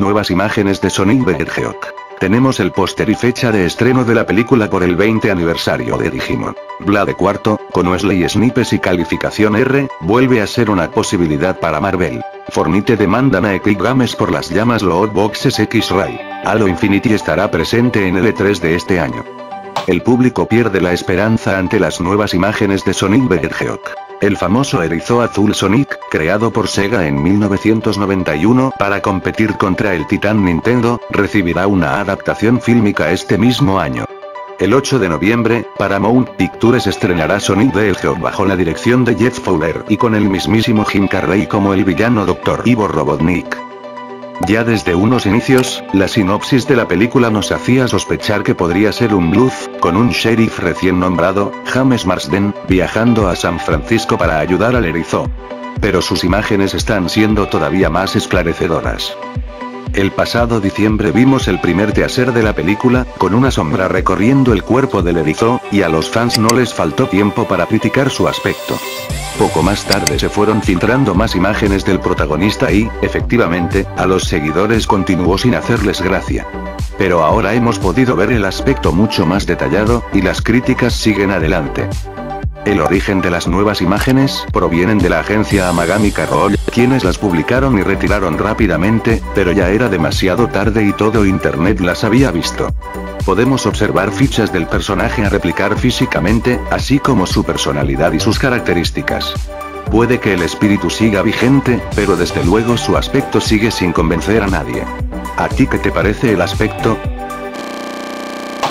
Nuevas imágenes de Sonic the Hedgehog. Tenemos el póster y fecha de estreno de la película por el 20 aniversario de Digimon. Blade cuarto, con Wesley Snipes y calificación R, vuelve a ser una posibilidad para Marvel. Fornite demandan a Epic Games por las llamas Loot Boxes X-Ray. Halo Infinity estará presente en el E3 de este año. El público pierde la esperanza ante las nuevas imágenes de Sonic the Hedgehog. El famoso erizo azul Sonic, creado por Sega en 1991 para competir contra el titán Nintendo, recibirá una adaptación fílmica este mismo año. El 8 de noviembre, Paramount Pictures estrenará Sonic the Hedgehog bajo la dirección de Jeff Fowler y con el mismísimo Jim Carrey como el villano Dr. Ivo Robotnik. Ya desde unos inicios, la sinopsis de la película nos hacía sospechar que podría ser un bluff, con un sheriff recién nombrado, James Marsden, viajando a San Francisco para ayudar al erizo. Pero sus imágenes están siendo todavía más esclarecedoras. El pasado diciembre vimos el primer teaser de la película, con una sombra recorriendo el cuerpo del erizo, y a los fans no les faltó tiempo para criticar su aspecto. Poco más tarde se fueron filtrando más imágenes del protagonista y, efectivamente, a los seguidores continuó sin hacerles gracia. Pero ahora hemos podido ver el aspecto mucho más detallado, y las críticas siguen adelante. El origen de las nuevas imágenes provienen de la agencia Amagami Carroll, quienes las publicaron y retiraron rápidamente, pero ya era demasiado tarde y todo internet las había visto. Podemos observar fichas del personaje a replicar físicamente, así como su personalidad y sus características. Puede que el espíritu siga vigente, pero desde luego su aspecto sigue sin convencer a nadie. ¿A ti qué te parece el aspecto?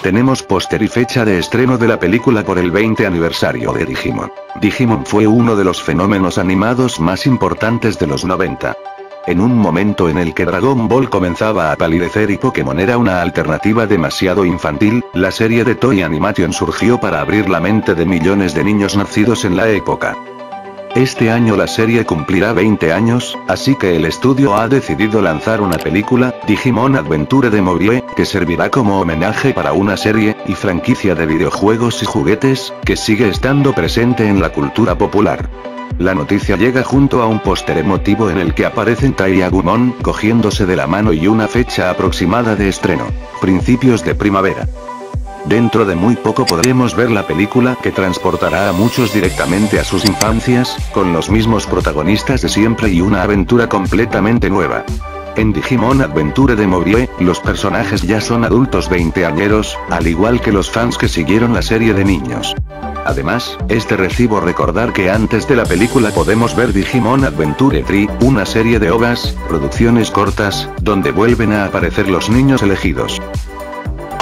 Tenemos póster y fecha de estreno de la película por el 20 aniversario de Digimon. Digimon fue uno de los fenómenos animados más importantes de los 90. En un momento en el que Dragon Ball comenzaba a palidecer y Pokémon era una alternativa demasiado infantil, la serie de Toy Animation surgió para abrir la mente de millones de niños nacidos en la época. Este año la serie cumplirá 20 años, así que el estudio ha decidido lanzar una película, Digimon Adventure de Movie, que servirá como homenaje para una serie y franquicia de videojuegos y juguetes, que sigue estando presente en la cultura popular. La noticia llega junto a un póster emotivo en el que aparecen Tai y Agumon cogiéndose de la mano y una fecha aproximada de estreno. Principios de primavera. Dentro de muy poco podremos ver la película que transportará a muchos directamente a sus infancias, con los mismos protagonistas de siempre y una aventura completamente nueva. En Digimon Adventure de Movie, los personajes ya son adultos veinteañeros, al igual que los fans que siguieron la serie de niños. Además, es de recibo recordar que antes de la película podemos ver Digimon Adventure 3, una serie de ovas, producciones cortas, donde vuelven a aparecer los niños elegidos.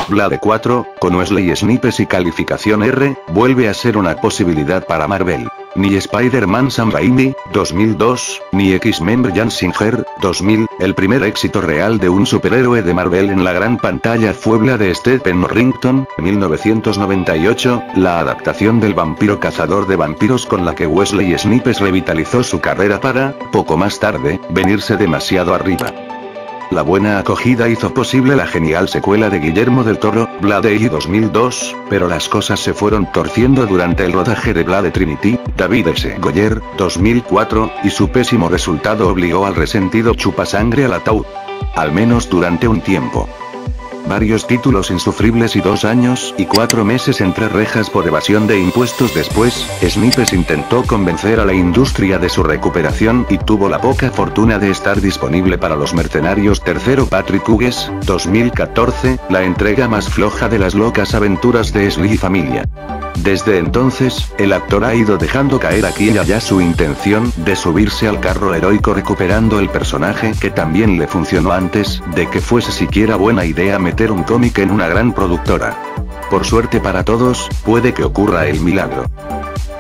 Blade 4, con Wesley Snipes y calificación R, vuelve a ser una posibilidad para Marvel. Ni Spider-Man Sam Raimi, 2002, ni X-Men Bryan Singer, 2000, el primer éxito real de un superhéroe de Marvel en la gran pantalla fue Blade de Stephen Norrington, 1998, la adaptación del vampiro cazador de vampiros con la que Wesley Snipes revitalizó su carrera para, poco más tarde, venirse demasiado arriba. La buena acogida hizo posible la genial secuela de Guillermo del Toro, Blade y 2002, pero las cosas se fueron torciendo durante el rodaje de Blade Trinity, David S. Goyer, 2004, y su pésimo resultado obligó al resentido chupasangre al ataúd. Al menos durante un tiempo varios títulos insufribles y dos años y cuatro meses entre rejas por evasión de impuestos después, Snipes intentó convencer a la industria de su recuperación y tuvo la poca fortuna de estar disponible para los mercenarios tercero Patrick Hughes, 2014, la entrega más floja de las locas aventuras de Sly familia. Desde entonces, el actor ha ido dejando caer aquí y allá su intención de subirse al carro heroico recuperando el personaje que también le funcionó antes de que fuese siquiera buena idea meter un cómic en una gran productora. Por suerte para todos, puede que ocurra el milagro.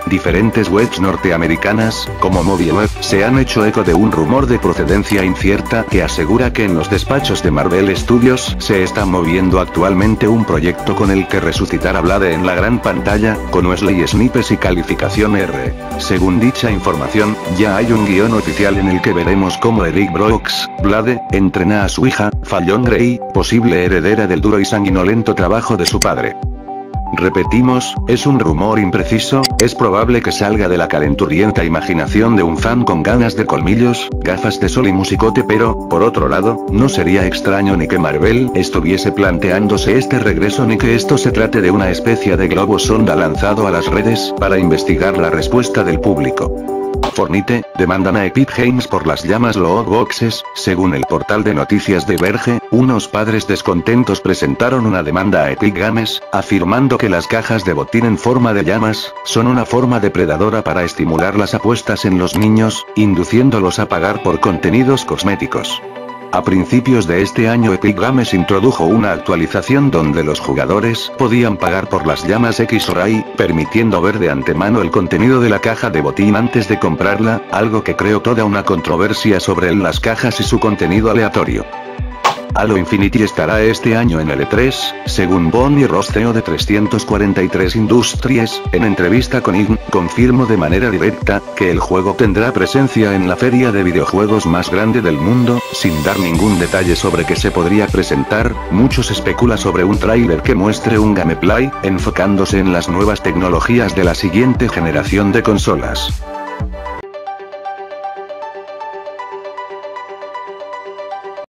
Diferentes webs norteamericanas, como MovieWeb, se han hecho eco de un rumor de procedencia incierta que asegura que en los despachos de Marvel Studios se está moviendo actualmente un proyecto con el que resucitar a Blade en la gran pantalla, con Wesley Snipes y calificación R. Según dicha información, ya hay un guion oficial en el que veremos cómo Eric Brooks, Blade, entrena a su hija, Fallon Grey, posible heredera del duro y sanguinolento trabajo de su padre. Repetimos, es un rumor impreciso, es probable que salga de la calenturienta imaginación de un fan con ganas de colmillos, gafas de sol y musicote pero, por otro lado, no sería extraño ni que Marvel estuviese planteándose este regreso ni que esto se trate de una especie de globo sonda lanzado a las redes para investigar la respuesta del público. Fornite, demandan a Epic Games por las llamas loot boxes, según el portal de noticias de Verge, unos padres descontentos presentaron una demanda a Epic Games, afirmando que las cajas de botín en forma de llamas, son una forma depredadora para estimular las apuestas en los niños, induciéndolos a pagar por contenidos cosméticos. A principios de este año Epic Games introdujo una actualización donde los jugadores podían pagar por las llamas X o Y, permitiendo ver de antemano el contenido de la caja de botín antes de comprarla, algo que creó toda una controversia sobre las cajas y su contenido aleatorio. Halo Infinity estará este año en L3, según Bonnie Ross CEO de 343 Industries, en entrevista con IGN, confirmó de manera directa, que el juego tendrá presencia en la feria de videojuegos más grande del mundo, sin dar ningún detalle sobre qué se podría presentar, muchos especulan sobre un tráiler que muestre un gameplay, enfocándose en las nuevas tecnologías de la siguiente generación de consolas.